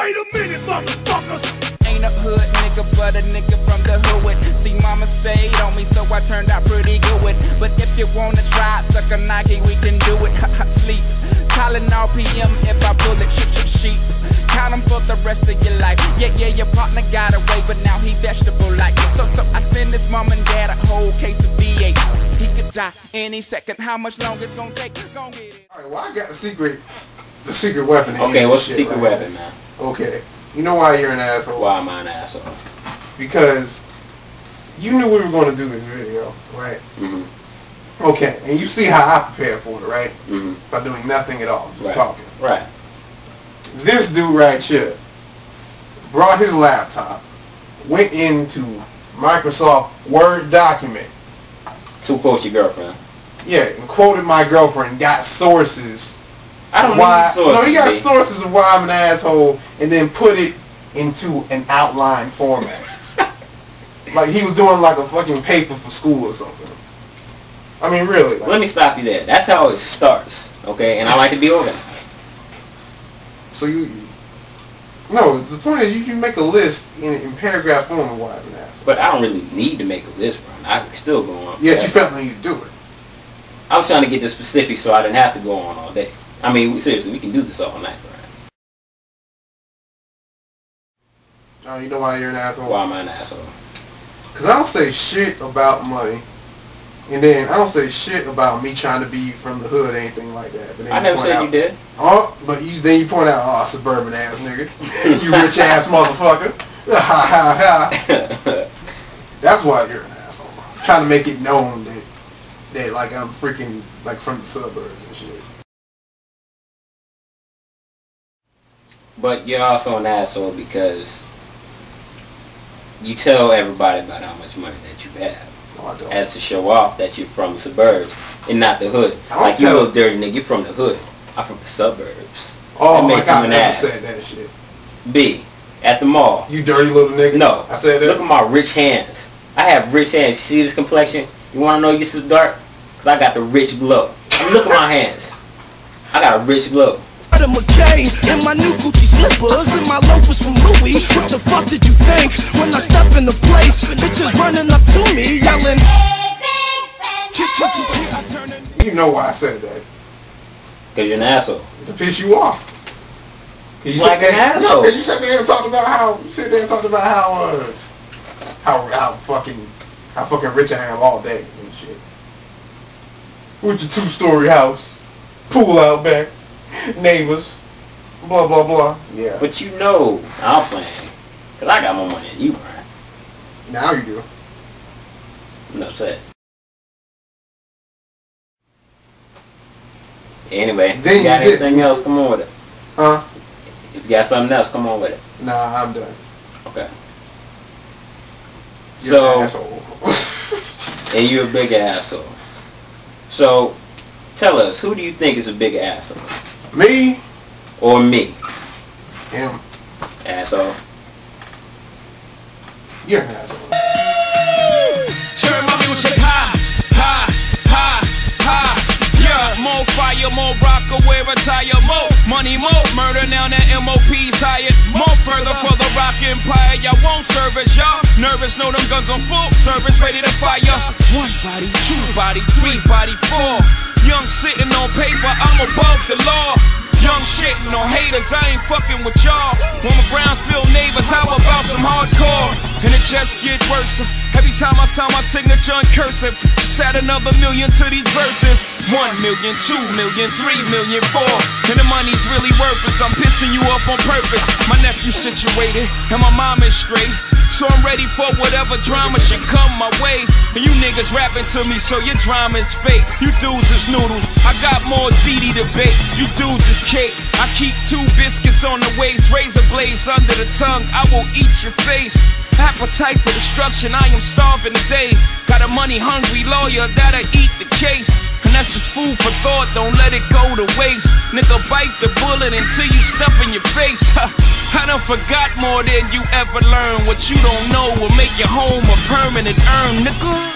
Wait a minute, motherfuckers! Ain't a hood nigga, but a nigga from the hood. See, mama stayed on me, so I turned out pretty good. But if you wanna try, suck a Nike, we can do it. Sleep. Calling all PM if I pull it, shit, shit, sheep. Count 'em for the rest of your life. Yeah, yeah, your partner got away, but now he vegetable like. So, so I send his mom and dad a whole case of V8. He could die any second. How much longer it's gonna take? Gon' get it. Alright, well I got the secret the secret weapon. Okay, what's the secret right? weapon, man? Okay. You know why you're an asshole? Why am I an asshole? Because you knew we were going to do this video, right? Mhm. Okay, and you see how I prepared for it, right? Mhm. By doing nothing at all, just Right. talking. Right. This dude right here brought his laptop, went into Microsoft Word document, To quote your girlfriend. yeah, and quoted my girlfriend, got sources I don't why need sources. no he got B. sources of why I'm an asshole and then put it into an outline format. like he was doing like a fucking paper for school or something. I mean really. Like, Let me stop you there. That's how it starts, okay? And I like to be organized. so you, you No, the point is you can make a list in, in paragraph form of why I'm an asshole. But I don't really need to make a list, Brian. I can still go on. Yet you felt like you do it. I was trying to get the specifics so I didn't have to go on all day. I mean, we, seriously, we can do this all night, right? Uh, you know why you're an asshole? Why am I an asshole? Because I don't say shit about money. And then I don't say shit about me trying to be from the hood or anything like that. But then I never said out, you did. Oh, but you, then you point out, oh, suburban ass nigga. you rich ass motherfucker. Ha ha ha. That's why you're an asshole. Trying to make it known that, that like I'm freaking like from the suburbs and shit. But you're also an asshole because you tell everybody about how much money that you have No, as to show off that you're from the suburbs and not the hood. Like you little dirty nigga, you're from the hood. I'm from the suburbs. oh that my god, you I an never ass. said that shit. B, at the mall. You dirty little nigga. No. I said that. Look at my rich hands. I have rich hands. You see this complexion? You want to know you're so dark? Because I got the rich glow. I mean, look at my hands. I got a rich glow. Out of McCain and my new Gucci slippers and my loafers from Louis. What the fuck did you think when I step in the place? Bitches running up to me yelling. You know why I said that. Because you're an asshole. The piss you are. You Like sat an there, asshole. You sat there and talked about how you sit there and talked about how uh how how fucking how fucking rich I am all day and shit. With your two story house, pool out back, neighbors, blah blah blah. Yeah. But you know I'm playing. Because I got more money than you, Brian. now you do. No said. Anyway, Then you got you did. anything else? Come on with it. Huh? If you got something else, come on with it. Nah, I'm done. Okay. You're So- an asshole. And you're a big asshole. So, tell us, who do you think is a big asshole? Me, Or me, him, asshole? you're an asshole. Turn my music high, high, high, high. Yeah, more fire, more rock away, retire, more money, more murder. Now that MOP's hired, more further for the rock empire. Y'all won't service, y'all nervous. Know them guns on full service, ready to fire. One body, two body, three body, four. Paper, I'm above the law. Young shitting on haters, I ain't fucking with y'all. My Brownsville neighbors, how about some hardcore? And it just get worse. Every time I sign my signature in cursive, just add another million to these verses. One million, two million, three million, four. And the money's really worthless. I'm pissing you off on purpose. My nephew's situated, and my mom is straight. So I'm ready for whatever drama should come my way. And you niggas rapping to me, so your drama is fake. You dudes is noodles. I got more CD to bake. You dudes is cake. I keep two biscuits on the waist, razor blades under the tongue. I will eat your face. Appetite for destruction, I am starving today. Got a money hungry lawyer that'll eat the case. And that's just food for thought, don't let it go to waste. Nigga, bite the bullet until you stuff in your face. I done forgot more than you ever learned. What you don't know will make your home a permanent urn, nigga.